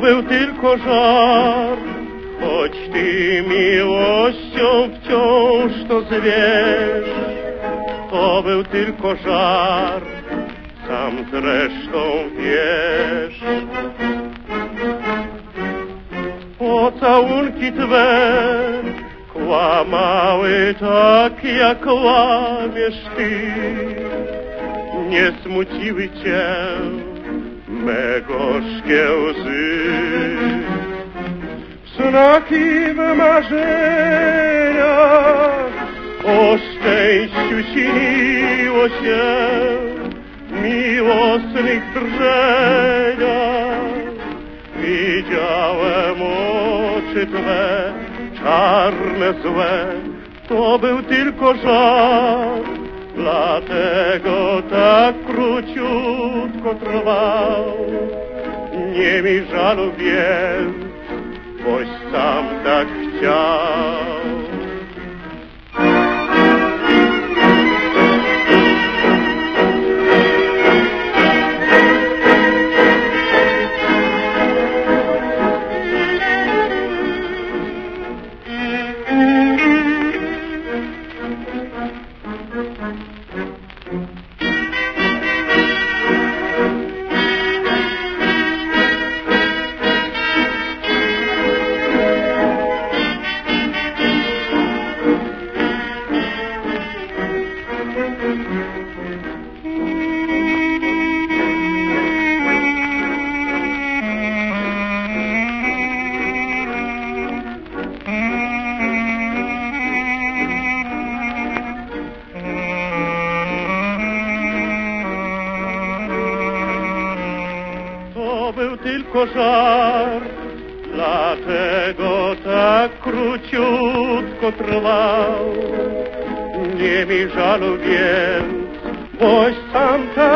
tylko żar, choć ty miłością wciąż to zwierz. To był tylko żar, sam zresztą wiesz. Pocałunki Twe kłamały tak, jak kłamiesz Ty. Nie smuciły Cię me gorzkie łzy. Znaki w marzeniach o szczęściu śniło się miłosnych drżeniach. Widziałem oczy Twe, czarne złe, to był tylko żar. Dlatego tak króciutko trwał. Nie mi żalu więc, boś sam tak chciał. Tylko żar, dlatego tak króciutko trwał. Nie mi żalu więc, boś sam tak.